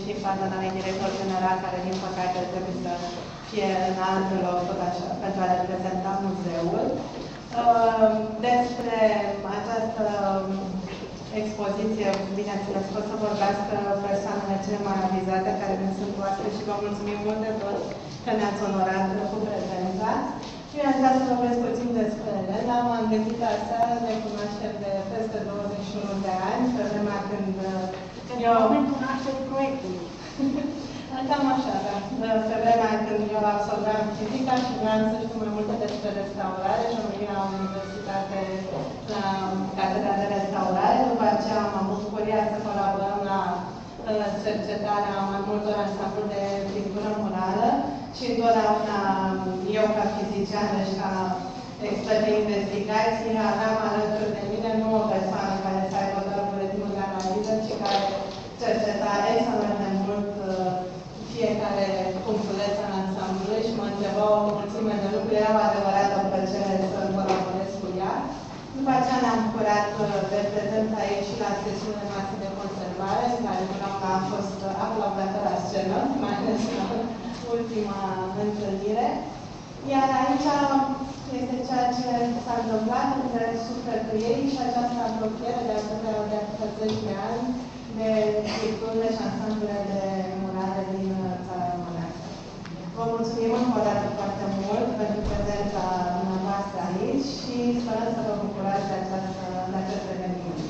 știm partea doamnei director general, care din păcate trebuie să fie în alt loc tot așa, pentru a reprezenta muzeul. Uh, despre această expoziție, bineînțeles, pot să vorbească persoanele cele mai avizate care ne sunt voastre și vă mulțumim mult de tot că ne-ați onorat cu prezența. Și am vrea să vorbesc puțin despre Elena. M-am gândit aseară, ne cunoaștem de peste 21 de ani, pe vremea când în eu... momentul nașterii proiectului. Cam așa, da. Pe vremea când eu absolveam fizica și vreau să știu mai multe despre restaurare și am venit la universitate la catedra de restaurare. După aceea am avut bucuria să colaborăm la cercetarea mai multor ansambluri de pintură murală și întotdeauna eu ca fiziciană și ca expert de investigații aveam alături de mine nu o persoană care să aibă doar buletinul de analiză, ci care cerceta extraordinar de mult uh, fiecare punctuleț în ansamblu și mă întreba o mulțime de lucruri. Era o adevărată plăcere să colaborez cu ea. După aceea ne-am bucurat uh, de prezența aici și la sesiunile noastre de conservare, în care întotdeauna a fost aplaudată la scenă, mai ales la ultima întâlnire. Iar aici este ceea ce s-a întâmplat între sufletul ei și această apropiere de atâtea de atâtea zeci de ani de picturile și ansamblurile de murale din țara românească. Vă mulțumim încă o dată foarte mult pentru prezența dumneavoastră aici și sperăm să vă bucurați de, această, de acest eveniment.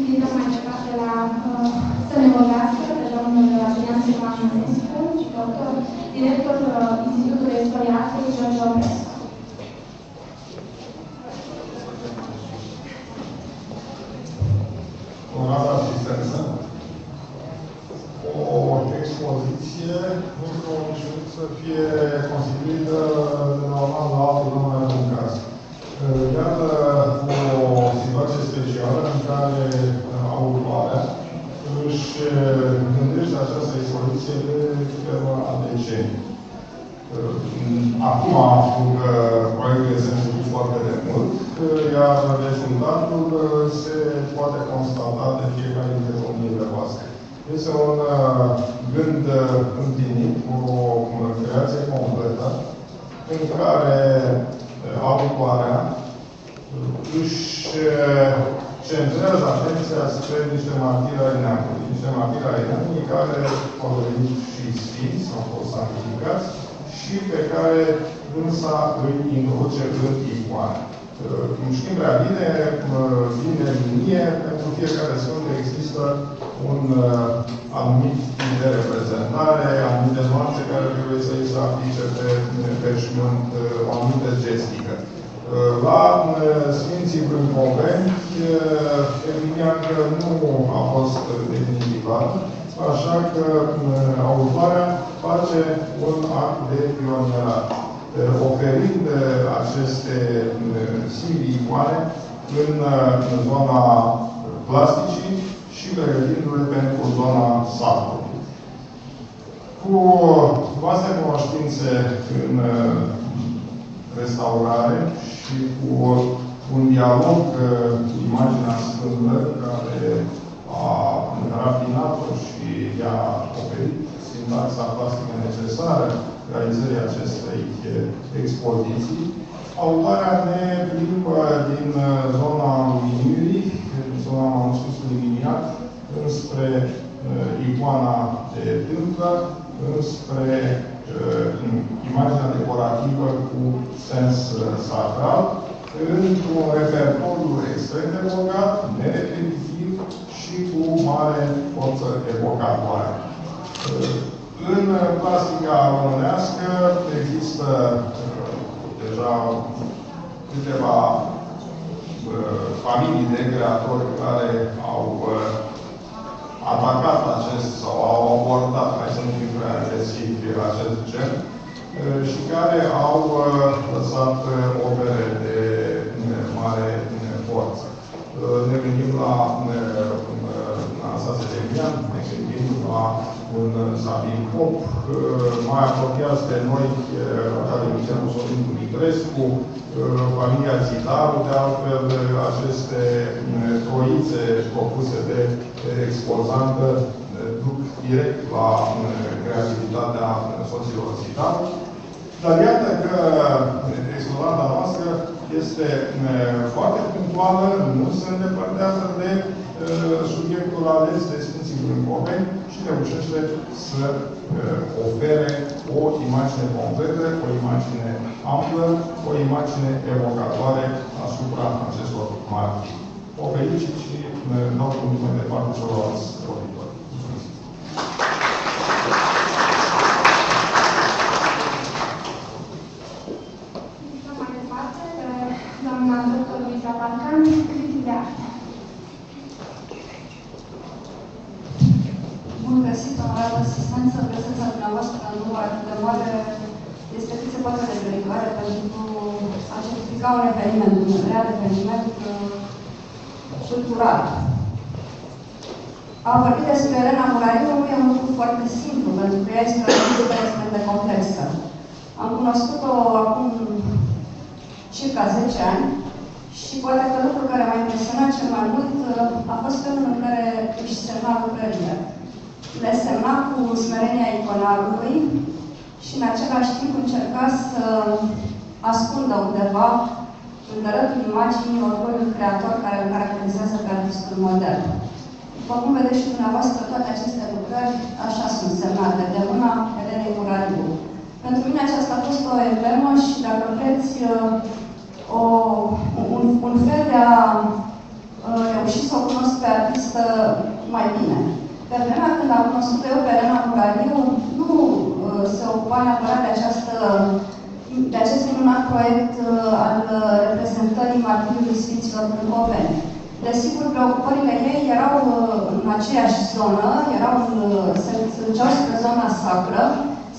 Invităm mai departe la uh, să ne vorbească pe domnul Adrian Silvan Ionescu, doctor, director uh, Institutului Istoria Artei George Oprescu. Onorată asistență, o expoziție nu trebuie obișnuit să fie constituită de la un an la altul, nu mai în caz. Iată o situație specială în care autoarea își gândește această expoziție de câteva decenii. Acum aflu că proiectul este început foarte de mult, iar rezultatul se poate constata de fiecare dintre domniile voastre. Este un gând împlinit, o creație completă, în care autoarea își centrează atenția spre niște martiri ai neamului, niște martiri ai neamului care au devenit și sfinți, au fost santificați, și pe care însă îi introduce în icoane. Cum știm prea bine, vine linie, pentru fiecare sfânt există un anumit tip de reprezentare, anumite nuanțe care trebuie să îi se aplice pe veșmânt, o anumită gestică. La Sfinții Brâncoveni, evident că nu a fost definitivată, așa că autoarea face un act de pionierat, oferind aceste simili icoane în zona plasticii și pregătindu-le pentru zona satului. Cu vaste cunoștințe în restaurare și cu un dialog cu imaginea sfântă care a rafinat-o și i-a oferit sintaxa plastică necesară realizării acestei expoziții. Autoarea ne plimbă din zona luminirii, din zona manuscrisului miniat, înspre uh, icoana de tâmplă, înspre uh, imaginea decorativă cu sens uh, sacral, într-un repertoriu extrem de bogat, nerepetitiv și cu mare forță evocatoare. În plastica românească există deja câteva familii de creatori care au atacat acest sau au abordat, hai să nu fim prea agresivi, acest gen, și care au lăsat opere de mare forță. Ne gândim la Anastase de Mian, ne gândim la un Sabin Pop, mai apropiați de noi, academicianul Sorin Dumitrescu, familia Zitaru, de altfel, aceste troițe propuse de expozantă duc direct la creativitatea soților Zitaru. Dar iată că expozanta noastră este foarte punctuală, nu se îndepărtează de subiectul ales de Sfinții Grâncoveni și reușește să ofere o imagine completă, o imagine amplă, o imagine evocatoare asupra acestor martiri. O felicit și dau cuvântul mai departe celorlalți vorbitori. Doamna doctor Luisa Balcan, critic de arte. Bun găsit, onorată asistență, prezența dumneavoastră în număr atât de mare este cât se poate de grăitoare pentru a certifica un eveniment, un real eveniment uh, cultural. A vorbit despre Elena Murariu nu e un lucru foarte simplu, pentru că ea este o artistă extrem de complexă. Am cunoscut-o acum circa 10 ani și poate că lucrul care m-a impresionat cel mai mult uh, a fost felul în care își semna lucrările le semna cu smerenia iconarului și în același timp încerca să ascundă undeva în dărătul imaginii orgoliul creator care îl caracterizează pe artistul modern. După cum vedeți și dumneavoastră, toate aceste lucrări așa sunt semnate de mâna Elenei Murariu. Pentru mine aceasta a fost o emblemă și, dacă vreți, o, un, un fel de a reuși să o cunosc pe artistă mai bine. Pe vremea când am cunoscut eu pe Elena Murariu, nu uh, se ocupa neapărat de, această, de acest minunat proiect uh, al reprezentării Martiriului Sfinților Brâncoveni. Desigur, preocupările ei erau uh, în aceeași zonă, erau în, se duceau spre zona sacră.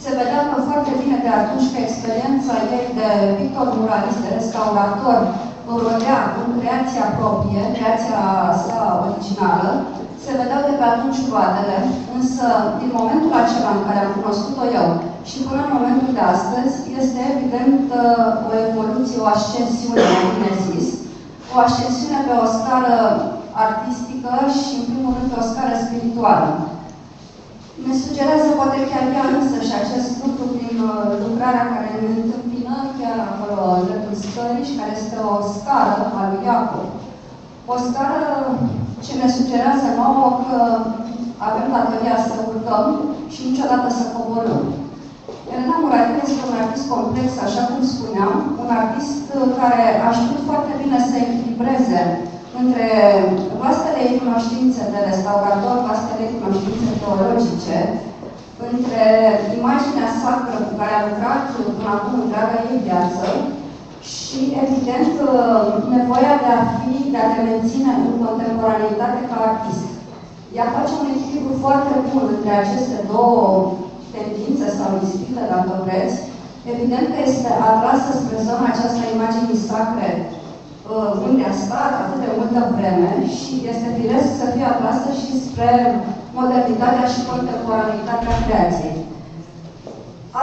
Se vedea că foarte bine de atunci că experiența ei de pictor muralist, de restaurator, rodea în creația proprie, creația sa originală, se vedeau de pe atunci roadele, însă din momentul acela în care am cunoscut-o eu și până în momentul de astăzi, este evident uh, o evoluție, o ascensiune, mai bine zis, o ascensiune pe o scară artistică și, în primul rând, pe o scară spirituală. Ne sugerează poate chiar ea însă și acest lucru prin uh, lucrarea care ne întâmpină chiar acolo în dreptul scării și care este o scară a lui Iacob. O scară ce ne sugerează nouă că avem datoria să urcăm și niciodată să coborâm. Elena Muradin este un artist complex, așa cum spuneam, un artist care a știut foarte bine să echilibreze între vastele ei cunoștințe de restaurator, vastele ei cunoștințe teologice, între imaginea sacră cu care a lucrat până acum întreaga ei viață și, evident, nevoia de a fi, de a te menține în contemporaneitate ca artist. Ea face un echilibru foarte bun între aceste două tendințe sau ispite, dacă vreți. Evident că este atrasă spre zona aceasta imaginii sacre, uh, unde a stat atât de multă vreme și este firesc să fie atrasă și spre modernitatea și contemporanitatea creației.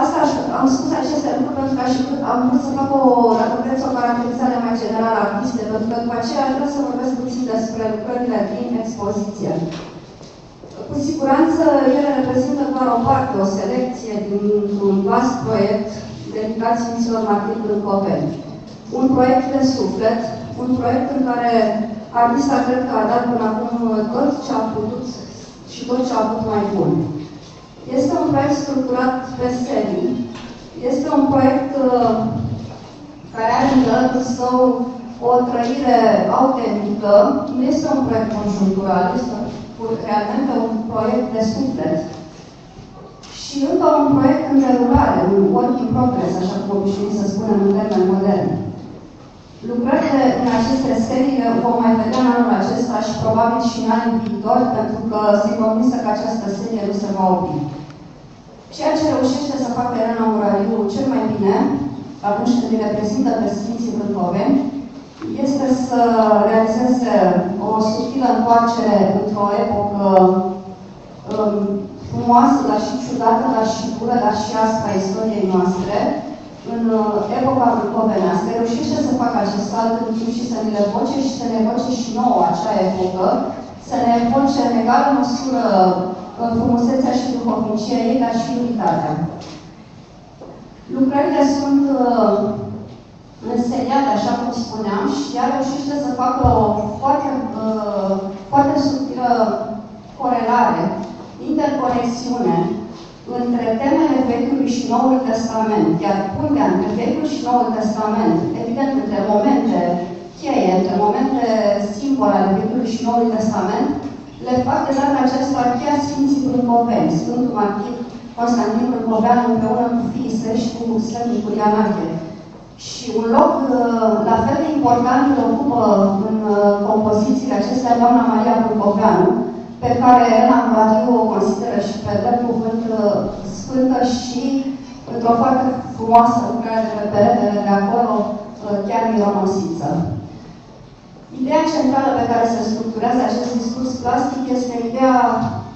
Asta am spus aceste lucruri pentru că am vrut să fac o, dacă vreți, o caracterizare mai generală a artistei, pentru că după aceea aș vrea să vorbesc puțin despre lucrările din expoziție. Cu siguranță, ele reprezintă doar o parte, o selecție dintr-un vast proiect dedicat Sfinților Martiri Brâncoveni. Un proiect de suflet, un proiect în care artista cred că a dat până acum tot ce a putut și tot ce a avut mai bun. Este un proiect structurat pe serii. Este un proiect uh, care are în rândul său o trăire autentică. Nu este un proiect conjunctural, este realmente un proiect de suflet. Și încă un proiect în derulare, un work in progress, așa cum obișnuim să spunem în termen modern. Lucrările în aceste serii vom mai vedea în anul acesta și probabil și în anii viitori, pentru că sunt convinsă că această serie nu se va opri. Ceea ce reușește să facă Elena Murariu cel mai bine, atunci când îi reprezintă pe Sfinții Vâlcoveni, este să realizeze o subtilă întoarcere într-o epocă um, frumoasă, dar și ciudată, dar și dură, dar și aspra istoriei noastre, în uh, epoca brâncovenească, reușește să facă acest salt în timp și să ne le voce și să ne voce și nouă acea epocă, să ne voce în egală măsură uh, frumusețea și duhovnicia ei, dar și unitatea. Lucrările sunt uh, înseriate, așa cum spuneam, și ea reușește să facă o foarte, uh, foarte subtilă corelare, interconexiune între temele Vechiului și Noului Testament, iar puntea între Vechiul și Noul Testament, evident, între momente cheie, între momente simbole ale Vechiului și Noului Testament, le fac de data aceasta chiar Sfinții Brâncoveni, Sfântul Martir Constantin Brâncoveanu împreună cu fiii săi și cu Sfântul Ianache. Și un loc uh, la fel de important îl ocupă în uh, compozițiile acestea doamna Maria Brâncoveanu, pe care Elena Muradiu o consideră și pe drept cuvânt uh, sfântă și într-o foarte frumoasă lucrare de pe peretele de acolo, chiar mironosiță. Ideea centrală pe care se structurează acest discurs plastic este ideea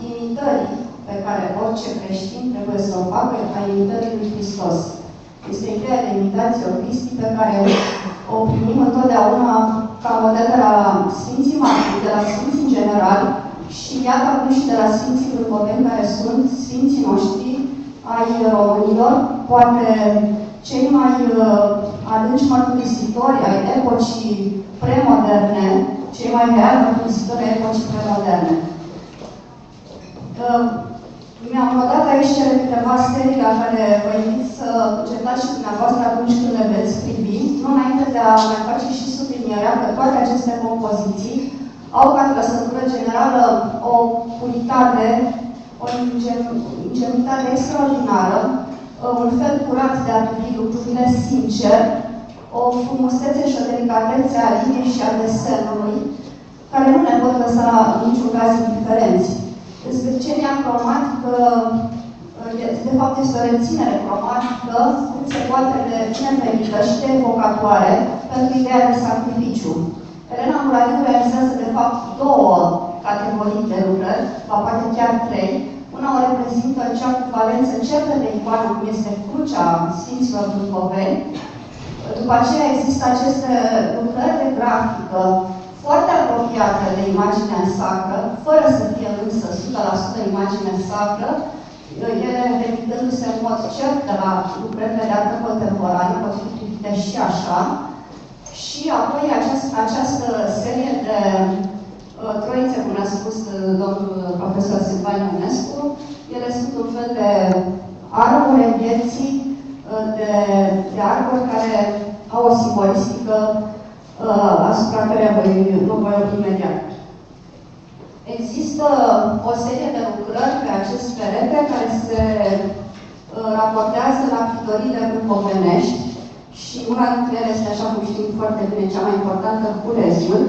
imitării pe care orice creștin trebuie să o facă a imitării lui Hristos. Este ideea de imitație Cristi pe care o primim întotdeauna ca model de la Sfinții Martiri, de la Sfinții în general și iată acum și de la Sfinții Vârcoveni, care sunt Sfinții noștri ai românilor, poate cei mai uh, adânci mărturisitori ai epocii premoderne, cei mai reali mărturisitori ai epocii premoderne. Uh, mi-am notat aici cele câteva serii la care vă invit să încercați și dumneavoastră atunci când le veți privi, nu înainte de a mai face și sublinierea că toate aceste compoziții au ca trăsătură generală o puritate, o ingenuitate extraordinară, un fel curat de a privi lucrurile sincer, o frumusețe și o delicatețe a liniei și a desenului, care nu ne pot lăsa în niciun caz indiferenți. Zgârcenia cromatică, de fapt, este o reținere cromatică cât se poate de nemerită și de evocatoare pentru ideea de sacrificiu. Elena Muradiu realizează, de fapt, două categorii de lucrări, ba poate chiar trei. Una o reprezintă cea cu valență certă de icoană, cum este crucea Sfinților Duhoveni. După aceea există aceste lucrări de grafică foarte apropiată de imaginea sacră, fără să fie însă 100% imaginea sacră, ele remitându-se în mod cert de la lucrările de artă contemporană, pot fi privite și așa, și apoi această, această serie de uh, troițe, cum a spus uh, domnul profesor Silvan Ionescu, ele sunt un fel de arbore vieții, uh, de, de arbori care au o simbolistică uh, asupra care voi, nu voi opri imediat. Există o serie de lucrări pe acest perete care se uh, raportează la pitorile brâncovenești și una dintre ele este, așa cum știm foarte bine, cea mai importantă, Culeziul,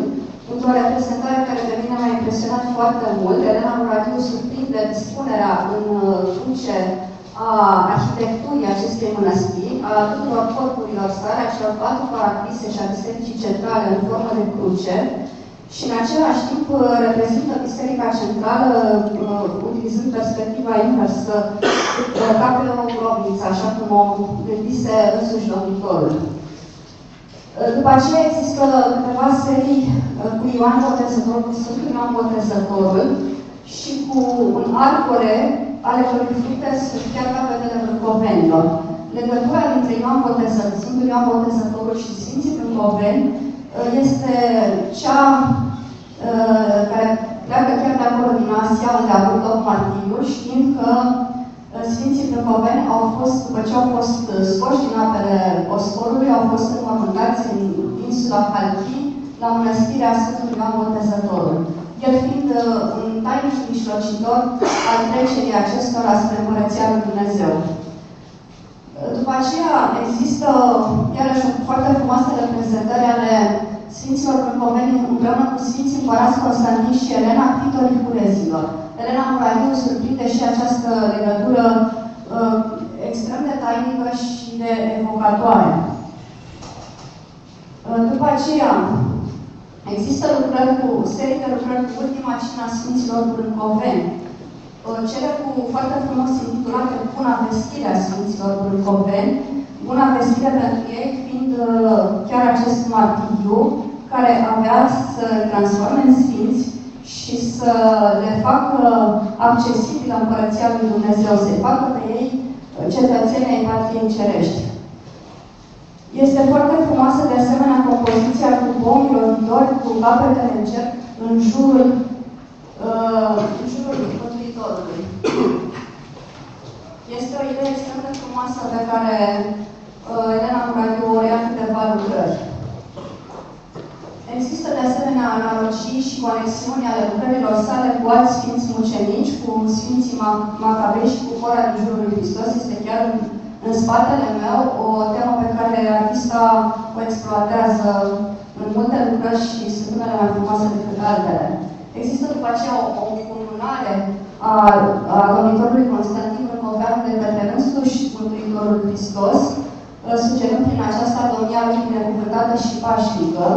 într-o reprezentare care pe mine m-a impresionat foarte mult. Elena Muradiu surprinde dispunerea în cruce a arhitecturii acestei mănăstiri, a tuturor corpurilor sale, a celor patru paraclise și a bisericii centrale în formă de cruce, și în același timp reprezintă Biserica Centrală uh, utilizând perspectiva inversă uh, ca pe o grobniță, așa cum o gândise însuși domnitorul. Uh, după aceea există câteva serii cu Ioan Botezătorul, cu Sfântul Ioan Botezătorul și cu un arcore ale cărui fructe sunt chiar ca vedele brâncovenilor. Legătura dintre Ioan Botezătorul, Sfântul Ioan Botezătorul și Sfinții Brâncoveni este cea uh, care pleacă chiar de acolo din Asia, unde a avut loc martiriul, știind că uh, Sfinții Brâncoveni au fost, după ce au fost uh, scoși din apele Osporului, au fost înmormântați în insula Halki, la mănăstirea Sfântului Ioan Botezătorul el fiind uh, un tainic mijlocitor al trecerii acestora spre Împărăția Lui Dumnezeu. Uh, după aceea există, iarăși, foarte frumoase reprezentări ale Sfinților Brâncoveni împreună cu Sfinții Împărați Constantin și Elena, pitorii curezilor. Elena Muradiu surprinde și această legătură uh, extrem de tainică și de evocatoare. Uh, după aceea, Există lucrări cu, serii de lucrări cu ultima cina Sfinților Brâncoveni. uh, cele cu foarte frumos intitulate Buna vestire a Sfinților Brâncoveni, Buna vestire pentru ei fiind uh, chiar acest martiriu care avea să transforme în Sfinți și să le facă accesibilă Împărăția Lui Dumnezeu, să-i facă pe ei cetățenii ai patriei cerești. Este foarte frumoasă de asemenea compoziția cu bomi roditori, cu capete de cer în jurul, uh, în jurul Mântuitorului. Este o idee extrem de frumoasă pe care uh, Elena Muradiu o ia câteva lucrări. Există de asemenea analogii și conexiuni ale lucrărilor sale cu alți sfinți mucenici, cu Sfinții Macabei și cu Cora din jurul lui Hristos. Este chiar în, în spatele meu o temă pe care artista o exploatează în multe lucrări și sunt unele mai frumoase decât altele. Există după aceea o, o cununare a, a domnitorului Constantin Brâncoveanu de către însuși Mântuitorul Hristos, sugerând prin aceasta domnia lui binecuvântată și pașnică,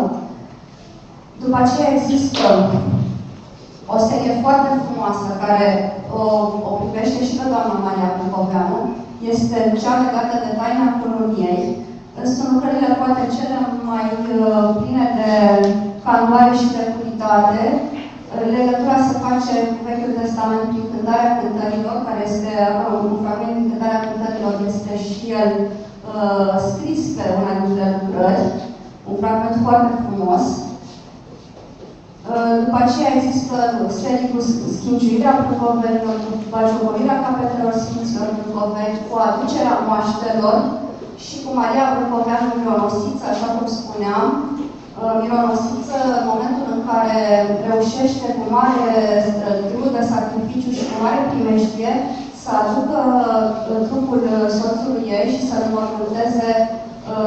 după aceea există o serie foarte frumoasă care o, o privește și pe doamna Maria Bucoveanu. Este cea legată de taina coloniei. Sunt lucrările poate cele mai uh, pline de canoare și de puritate. Legătura se face cu Vechiul Testament prin cântarea cântărilor, care este acolo, un fragment din cântarea cântărilor, este și el uh, scris pe una dintre lucrări. Un fragment foarte frumos. Uh, după aceea există serii cu schinciuirea Bucovenilor, cu bagiocorirea capetelor Sfinților Bucoveni, cu aducerea moaștelor și cu Maria Bucoveanu Mironosiță, așa cum spuneam. Uh, Mironosiță, în momentul în care reușește cu mare strădru de sacrificiu și cu mare primeștie să aducă uh, trupul soțului ei și să-l înmormânteze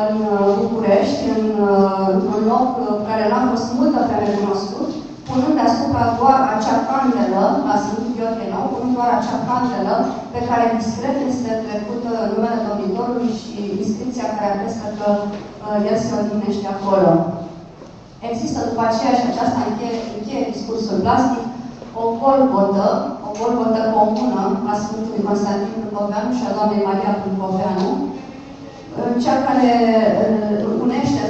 în București, în, un loc care l-am fost multă vreme cunoscut, punând deasupra doar acea candelă, la Sfântul Gheorghe Nou, punând doar acea candelă pe care discret este trecută numele Domnitorului și inscripția care atestă că uh, el se odihnește acolo. Există după aceea, și aceasta încheie, încheie discursul plastic, o golgotă, o golgotă comună a Sfântului Constantin Prâmpoveanu și a Doamnei Maria Prâmpoveanu, cea care unește,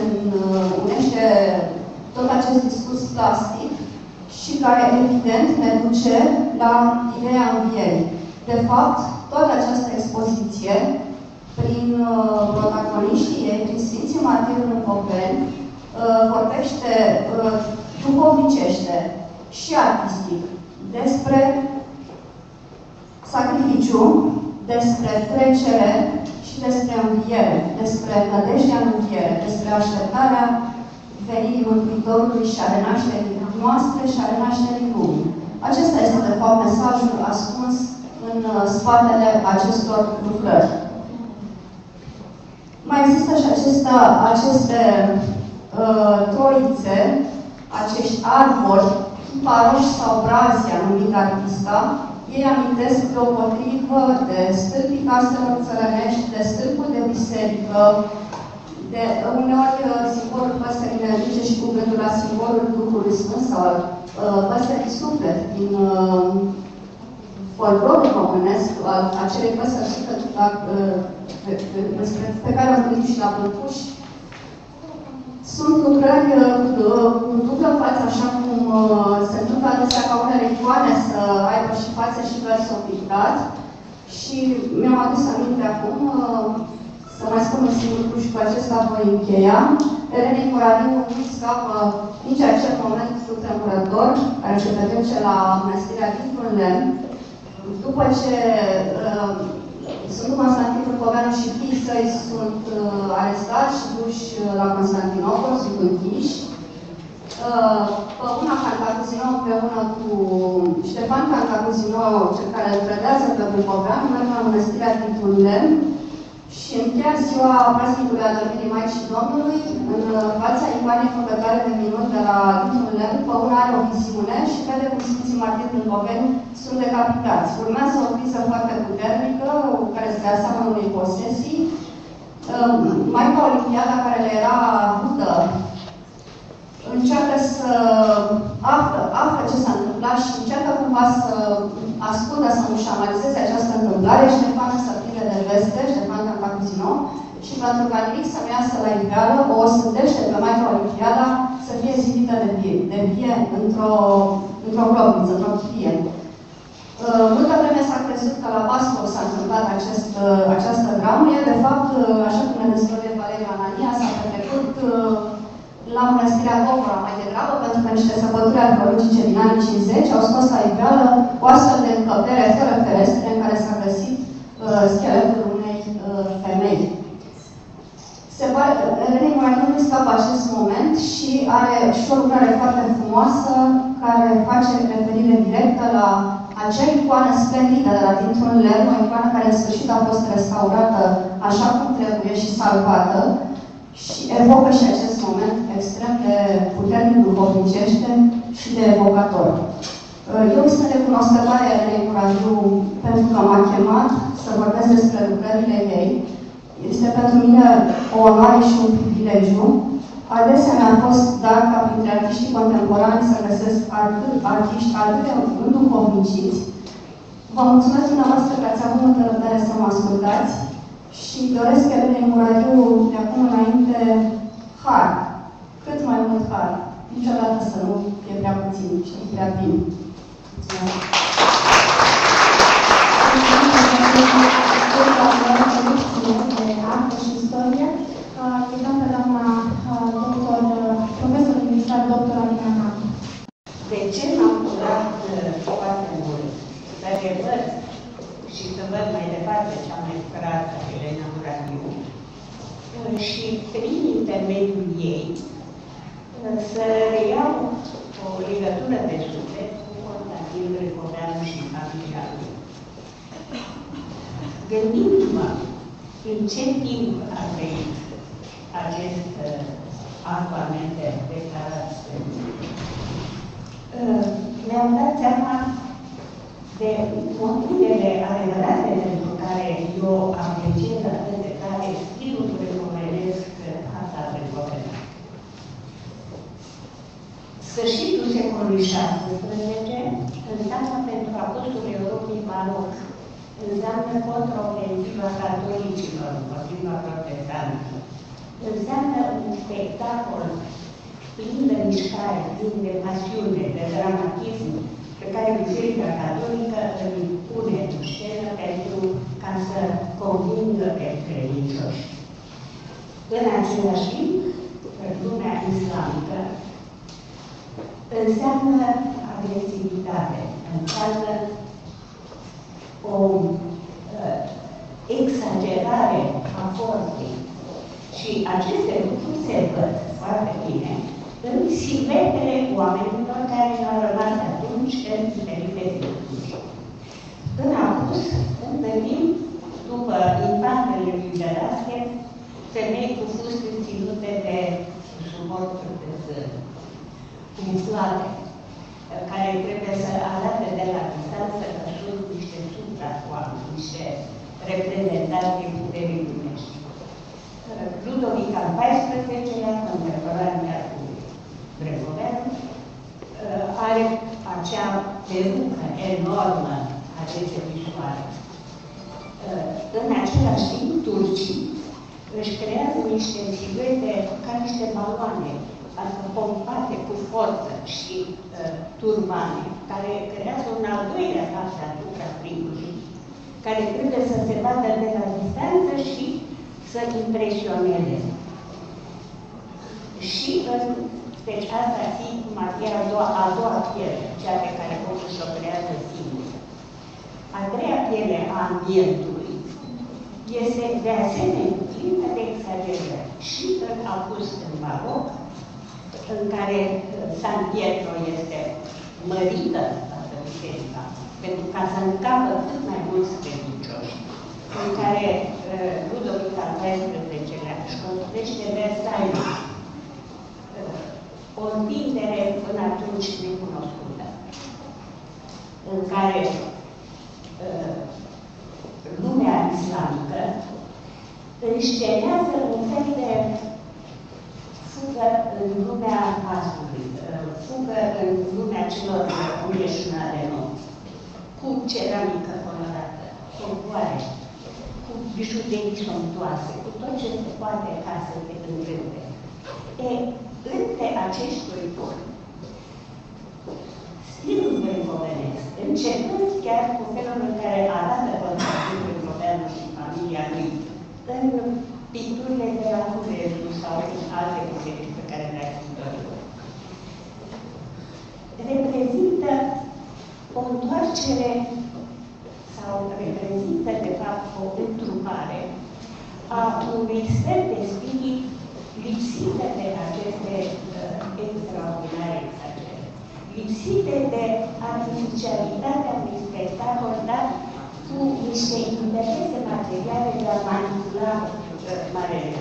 unește tot acest discurs plastic și care, evident, ne duce la ideea învierii. De fapt, toată această expoziție, prin uh, protagoniștii ei, prin Sfinții Martirul în Copeni, uh, vorbește uh, duhovnicește și artistic despre sacrificiu, despre trecere și despre înviere, despre nădejdea în înviere, despre așteptarea venirii Mântuitorului și a renașterii noastre și a renașterii lumii. Acesta este, de fapt, mesajul ascuns în uh, spatele acestor lucrări. Mai există și acesta, aceste uh, troițe, acești arbori, paroși sau brazia, numit artista, ei amintesc de o potrivă de stâlpii caselor țărănești, de stâlpul de biserică, de uneori uh, simbolul păsării ne duce și cuvântul la simbolul Duhului Sfânt sau uh, păsării suflet din uh, folclorul românesc, al acelei păsări suflet pe care am gândit și la Plăpuși, sunt lucrări cu dublă față, așa cum se întâmplă adesea ca unele icoane să aibă și față și vers obligat. Și mi-am adus aminte acum să mai spun un singur lucru și cu acesta voi încheia. Elenei Coraliu nu scapă nici acel moment tremurător care se petrece la mănăstirea dintr-un lemn. După ce uh, sunt Constantin Cârcoveanu și fiii săi sunt uh, arestați și duși uh, la Constantinopol, sunt închiși. Uh, Păuna Cantacuzino împreună cu Ștefan Cantacuzino, cel care îl trădează pe Bucoveanu, merg la mănăstirea dintr-un lemn și în chiar ziua Pasnicului Adormirii Maicii Domnului, în fața icoanei făcătoare de minuni de la Dinul Lemn, Păuna are o viziune și vede cum Sfinții Martiri din Boveni sunt decapitați. Urmează o criză foarte puternică, care se aseamănă unei posesii. Maica Olimpiada, care le era avută, încearcă să află, află ce s-a întâmplat și încearcă cumva să ascundă, să să-și analizeze această întâmplare, Ștefan să prinde de veste, Ștefan Cantacuzino, și pentru ca nimic să nu iasă la iveală, o sândește pe Maica Olimpiada să fie zidită de vie, de vie într-o într-o grobniță, într-o chirie. Uh, multă vreme s-a crezut că la Pastor s-a întâmplat acest, uh, această dramă, de fapt, uh, așa cum ne descrie Valeriu Anania, s-a petrecut uh, la Mănăstirea Gomora mai degrabă, pentru că niște săpături arheologice din anii 50 au scos la iveală o astfel de încăpere fără ferestre în care s-a găsit uh, scheletul unei uh, femei. Se pare că Renei Moratiu nu scapă acest moment și are și o lucrare foarte frumoasă care face referire directă la acea icoană splendidă de la dintr-un lemn, o icoană care în sfârșit a fost restaurată așa cum trebuie și salvată și evocă și acest moment extrem de puternic duhovnicește și de evocator. Eu sunt recunoscătoare Elenei Muradiu pentru că m-a chemat să vorbesc despre lucrările ei. Este pentru mine o onoare și un privilegiu. Adesea mi-a fost dat ca printre artiștii contemporani să găsesc atât artiști atât de înduhovniciți. Vă mulțumesc dumneavoastră că ați avut multă răbdare să mă ascultați și doresc Elenei Muradiu de acum înainte har, cât mai mult har. Niciodată să nu fie prea puțin și prea bine. De artă și istorie. Invităm pe doamna doctor, profesor universitar doctor Alina Nanu. De ce m-am curat foarte mult? Să revăd și să văd mai departe ce am mai curat Elena Muradiu și prin intermediul ei să reiau o legătură de suflet cu Constantin Răcoveanu și familia lui. Gândindu-mă în ce timp a trăit acest uh, argumente declarat uh, mi-am dat seama de motivele adevărate pentru care eu apreciez atât de tare stilul Sfârșitul secolului XVI înseamnă pentru Apostolul Europei Maroc înseamnă contraofensiva catolicilor împotriva protestanților. Înseamnă un spectacol plin de mișcare, plin de pasiune, de dramatism, pe care Biserica Catolică îl pune în scenă pentru ca să convingă pe credincioși. În același timp, lumea islamică înseamnă agresivitate, înseamnă o uh, exagerare a forței. Și aceste lucruri se văd foarte bine în siluetele oamenilor care au rămas atunci în diferite culturi. În august întâlnim, după infantele lui Velasquez, femei cu fuste ținute de suporturi de zăr, umflate, care trebuie să arate de la distanță că sunt niște supraoameni, niște reprezentanți din puterii lumești. Ludovic al XIV-lea, contemporania cu Bregoveanu, are acea perucă enormă a vizuale. În același timp, turcii își creează niște siluete ca niște baloane, adică pompate cu forță și uh, turbane, care creează un al doilea pas asupra frigului, care trebuie să se vadă de la distanță și să impresioneze. Și în, deci asta ar fi cum ar fi a doua, a doua piele, cea pe care omul și-o creează singur. A treia piele a ambientului este de asemenea plină de exagerări și în August în baroc, în care uh, San Pietro este mărită toată biserica, pentru ca să încapă cât mai mulți credincioși, în care uh, Ludovic al XIV-lea își construiește Versailles, uh, o întindere până atunci necunoscută, în care uh, lumea islamică înscenează un fel de fugă în lumea pasului, fugă în lumea celor unești de nopți. cu ceramică colorată, pompoare, cu bijuterii somptoase, cu tot ce se poate ca să te îngrânde. E, între acești doi poli, stilul brâncovenesc, începând chiar cu felul în care arată Constantin Brâncoveanu și familia lui, în picturile de la Cuvertu sau în alte biserici pe care le-ai reprezintă o întoarcere sau reprezintă, de fapt, o întrupare a unui stări de spirit lipsite de aceste uh, extraordinare exagere, lipsite de artificialitatea unui spectacol dat cu niște interese materiale de a manipula uh, Marele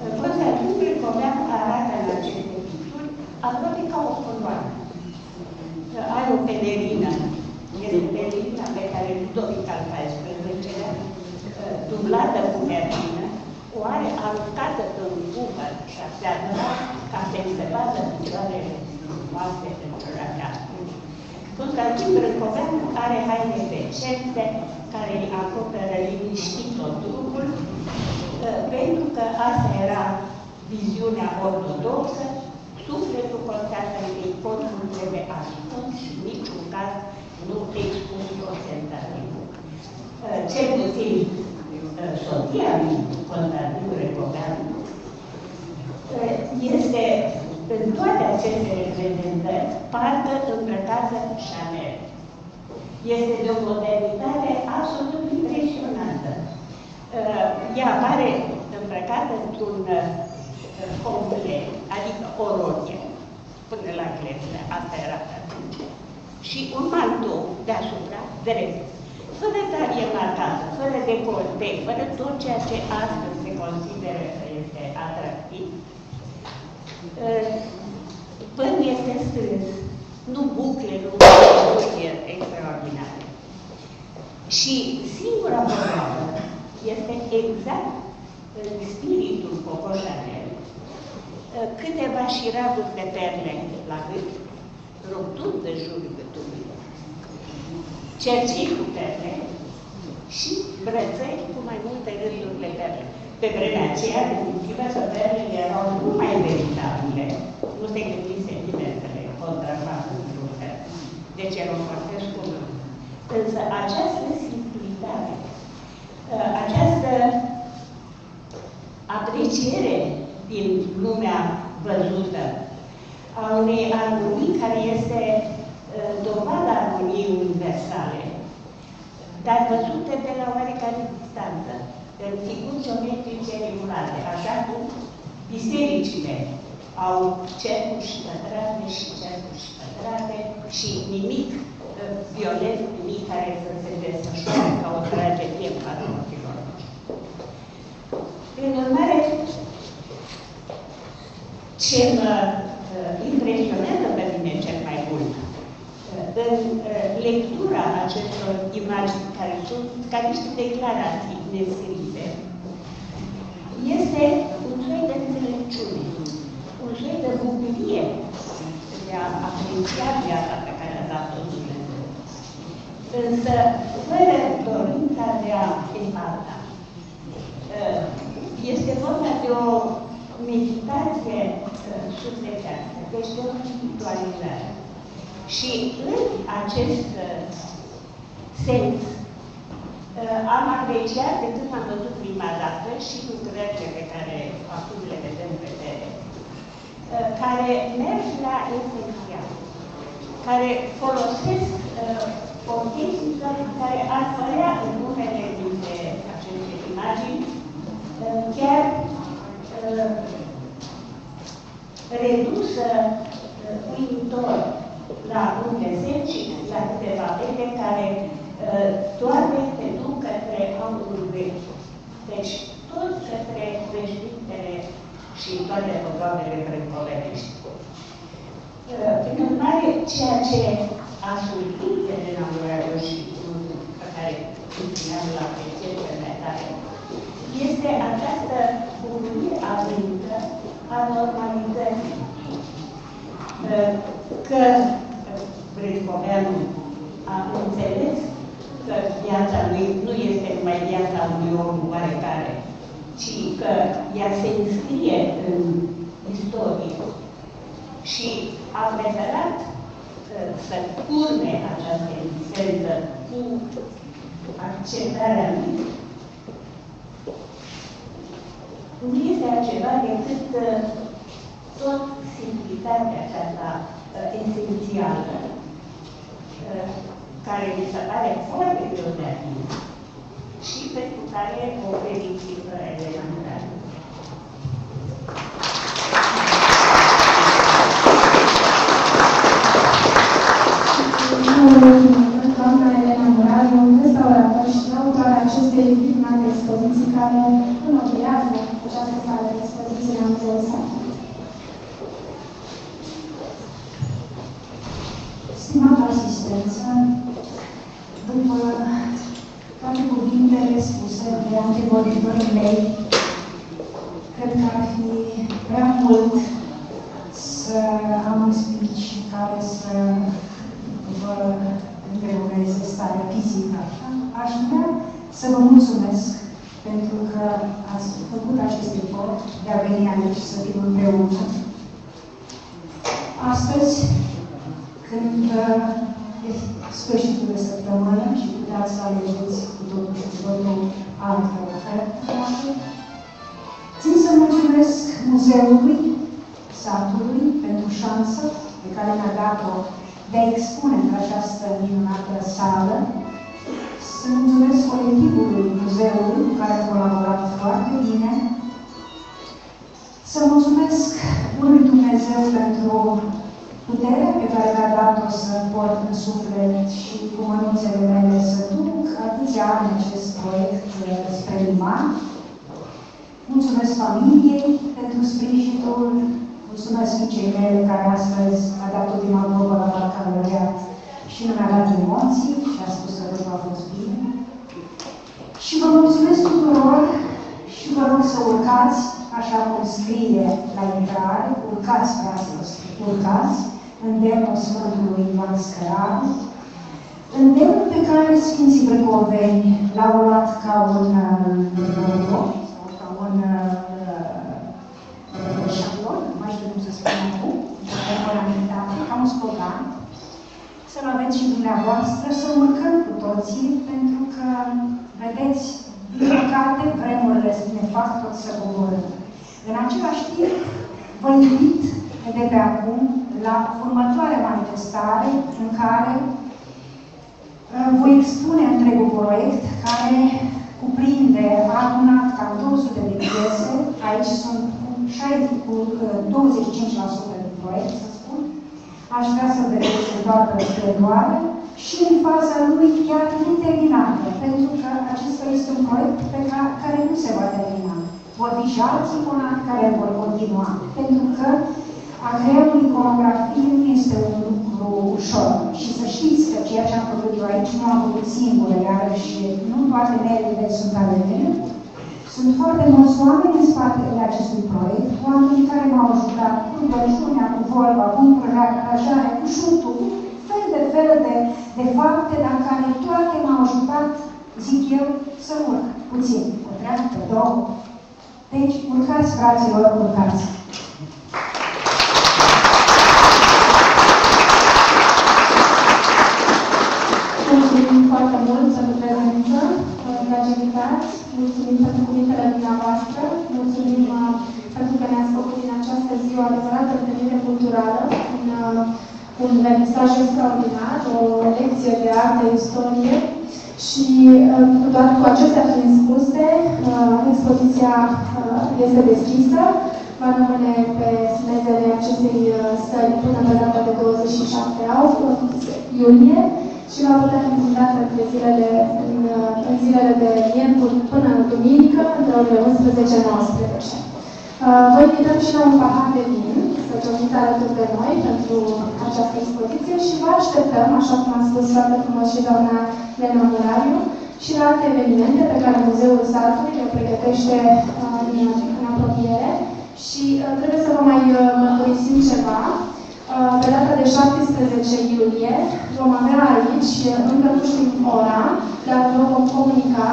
uh, Constantin Brâcovean arată în aceste picturi aproape ca o coloană. 2014-lea, ă, dublată cu vergină, oare aruncată de un cufăr și aseamănă ca se însăbată picioarele frumoase de curatea. Sunt Alcim Brâncoveanu are haine decente, care îi acoperă liniștit tot trupul, ă, pentru că asta era viziunea ortodoxă, sufletul contează întâi corpul trebuie ascuns și niciun caz nu expus procentativ. Uh, cel puțin uh, soția lui Constantin Recoveanu uh, este în toate aceste reprezentări parcă îmbrăcată Chanel. Este de o modernitate absolut impresionantă. Ea apare îmbrăcată într-un complet, adică o roche, până la clețele, asta era atunci și un mantou deasupra drept, fără talie marcată, fără decolte, fără tot ceea ce astăzi se consideră că este atractiv. Uh, pânul este strâns, nu bucle, nu bucle extraordinare. Și singura problemă este exact în spiritul Coco Chanel, uh, câteva șiraburi de perle la gât, rotund de jurul gâtului, cercii cu perle și brățări cu mai multe rânduri de perle. Pe vremea aceea, definitivă, că perlele erau mult mai veritabile, nu se gândise nimeni să le contrafacă într-un fel. Deci erau foarte scumpe. Însă această simplitate, ă, această apreciere din lumea văzută a unei armonii care este uh, dovada armoniei universale, dar văzute de la oarecare distanță, în figuri geometrice regulate, așa cum bisericile au cercuri și pătrate și cercuri și pătrate și nimic uh, violent, nimic care să se desfășoare ca o tragedie în fața ochilor Prin urmare, ce mă uh, impresionează pe mine cel mai mult uh, în uh, lectura acestor imagini care sunt ca niște declarații nescrise, este un soi de înțelepciune, un soi de bucurie de a aprecia viața pe care a dat-o Dumnezeu. Însă, fără dorința de a empata. Este vorba de o meditație sufletească, deci de o spiritualizare. Și în acest uh, sens uh, am apreciat de când am văzut prima dată și lucrările pe care acum le vedem pe teren, uh, care merg la esențial, care folosesc o tehnică care ar părea în numele dintre aceste imagini chiar redusă uimitor la un desen și la câteva fete care toate te duc către aurul vechi. Deci, tot către veșnictele și toate popoarele precolenești. Prin urmare, ceea ce a surprins de Naurariu și pe care spuneam la apreciere mai tare, este această bucurie adâncă a normalității. Că Brâncoveanu a înțeles că viața lui nu este numai viața unui om oarecare, ci că ea se înscrie în istorie. Și a preferat uh, să urme această existență cu acceptarea lui. Nu este altceva decât uh, tot simplitatea aceasta uh, esențială, uh, care mi se pare foarte greu de atins și pentru care o felicită Elena Muranu. doamna Elena Murariu, restaurator și autoarea acestei filmate expoziții care înlocuiază această sală de expoziție la Muzeul Satului. Stimată asistență, după toate cuvintele spuse de antevorbitorii mei, cred că ar fi prea mult să am un speech care să vă îngreuneze starea fizică. Aș vrea să vă mulțumesc pentru că ați făcut acest efort de a veni aici să fim împreună. Astăzi, când uh, e sfârșitul de săptămână și puteți să alegeți cu totul și cu totul altă ofertă, țin să mulțumesc muzeului satului pentru șansă pe care mi-a dat-o de a expune în această minunată sală. Să mulțumesc colectivului muzeului cu care am colaborat foarte bine. Să mulțumesc lui Dumnezeu pentru puterea pe care mi-a dat-o să port în suflet și cu mănunțele mele să duc atâția ani acest proiect spre liman. Mulțumesc familiei pentru sprijinul, mulțumesc fiicei mele care astăzi a dat ultima vorbă la bacalaureat și nu mi-a dat emoții și a spus că totul a fost bine. Și vă mulțumesc tuturor și vă rog să urcați, așa cum scrie la intrare, urcați, fraților, urcați, îndemnul Sfântului Ioan Scăraru, îndemnul pe care Sfinții Brăcoveni l-au luat ca un logo, sau ca un șablon, nu mai știu cum să spun acum, ca un slogan, să-l aveți și dumneavoastră, să urcăm cu toții, pentru că, vedeți, din păcate, vremurile ne fac tot să coborâm. În același timp, vă invit de pe acum la următoarea manifestare în care uh, voi expune întregul proiect care cuprinde adunat cam 200 de piese, aici sunt cu 25% din proiect, să spun. Aș vrea să vedeți în toată splendoare și în faza lui chiar nu terminată, pentru că acesta este un proiect pe care, care nu se va termina. Vor fi și alți iconati care vor continua, pentru că a crea o iconografie nu este un lucru ușor. Și să știți că ceea ce am făcut eu aici nu am făcut singură, iarăși nu toate meritele sunt ale mele. Sunt foarte mulți oameni în spatele acestui proiect, oameni care m-au ajutat cu rugăciunea, cu vorba, cu încurajare, cu șutul, cu fel de fel de, de fapte, dar care toate m-au ajutat, zic eu, să urc puțin, o treabă, două. Deci, urcați, fraților, urcați. Mulțumim foarte mult pentru prezență, dragi invitați, mulțumim pentru cuvintele dumneavoastră, mulțumim uh, pentru că ne-ați făcut din această zi o adevărată întâlnire culturală, un, uh, un vernisaj extraordinar, o lecție de artă, istorie și uh, cu toate cu acestea fiind spuse, expoziția este deschisă, va rămâne pe smezele acestei săli până pe data de 27 august, iulie, și va putea fi vizitată între zilele, în, în zilele de miercuri până în duminică, între orele 11-19. Vă invităm și la un pahar de vin, să ciocniți alături de noi pentru această expoziție și vă așteptăm, așa cum a spus foarte frumos și doamna Lena Murariu, și la alte evenimente pe care Muzeul Satului le pregătește în, în apropiere. Și uh, trebuie să vă mai uh, mărturisim ceva. Uh, pe data de 17 iulie, vom avea aici, încă nu știm ora, dar vă vom comunica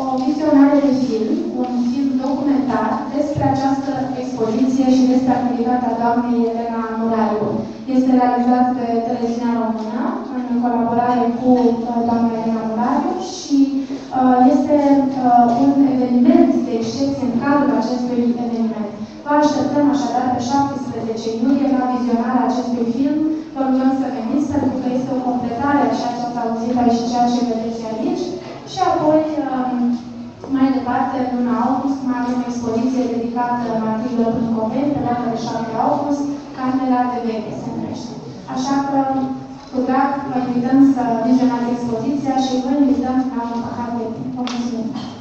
o vizionare de film, un film documentar despre această expoziție și despre activitatea doamnei Elena Murariu. Este realizat de Televiziunea Română în colaborare cu uh, doamna Elena Murariu și uh, este uh, un eveniment de excepție în cadrul acestui eveniment. Vă așteptăm așadar pe 17 iulie la vizionarea acestui film. Vă rugăm să veniți pentru că este o completare a ceea ce ați auzit aici și ceea ce vedeți aici. Și apoi, um, mai departe, în luna august, mai avem o expoziție dedicată martirilor în Coveni, pe data de 7 august, Camera de Veche se numește. Așa că, cu drag, vă invităm să vizionați expoziția și vă invităm la un pahar de vin. Vă mulțumim!